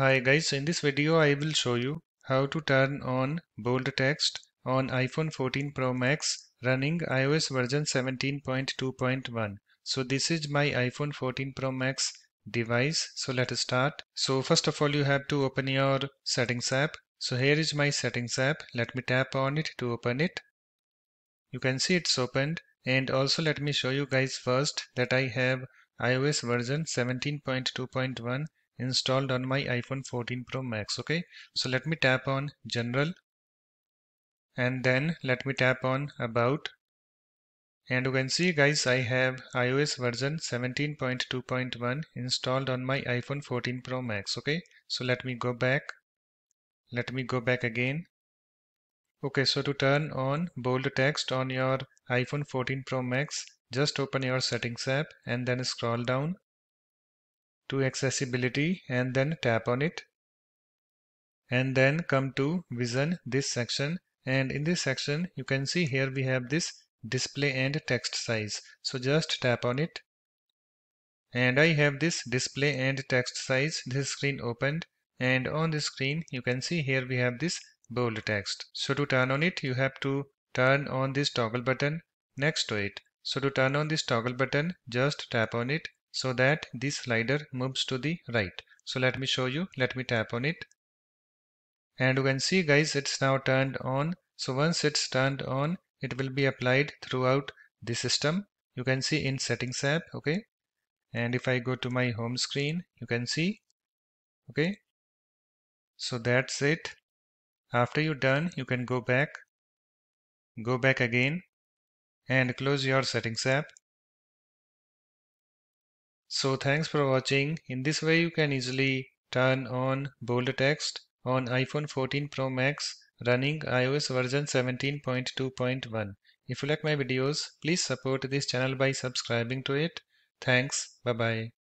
Hi guys, in this video I will show you how to turn on bold text on iPhone 14 Pro Max running iOS version 17.2.1. So this is my iPhone 14 Pro Max device. So let us start. So first of all you have to open your settings app. So here is my settings app. Let me tap on it to open it. You can see it's opened and also let me show you guys first that I have iOS version 17.2.1 installed on my iPhone 14 Pro Max okay? So let me tap on general and then let me tap on about. And you can see guys I have iOS version 17.2.1 installed on my iPhone 14 Pro Max okay? So let me go back. Let me go back again. Okay so to turn on bold text on your iPhone 14 Pro Max just open your settings app and then scroll down to accessibility and then tap on it. And then come to vision this section. And in this section you can see here we have this display and text size. So just tap on it. And I have this display and text size. This screen opened. And on the screen you can see here we have this bold text. So to turn on it you have to turn on this toggle button next to it. So to turn on this toggle button just tap on it so that this slider moves to the right. So let me show you. Let me tap on it. And you can see guys it's now turned on. So once it's turned on it will be applied throughout the system. You can see in settings app okay. And if I go to my home screen you can see okay. So that's it. After you're done you can go back go back again and close your settings app so thanks for watching. In this way you can easily turn on bold text on iPhone 14 Pro Max running iOS version 17.2.1. If you like my videos, please support this channel by subscribing to it. Thanks. Bye bye.